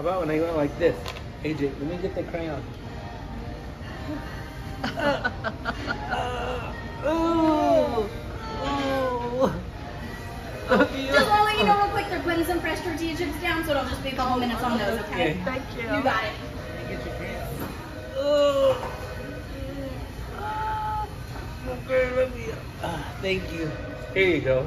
How about when I went like this? AJ, let me get the crayon. uh, uh, ooh, ooh. Just want to let you know real quick, they're putting some fresh tortilla chips down, so it'll just be a couple minutes on those, okay? Okay. Thank you. You got it. Get your crayon. Oh. Okay, let me. Ah, thank you. Here you go.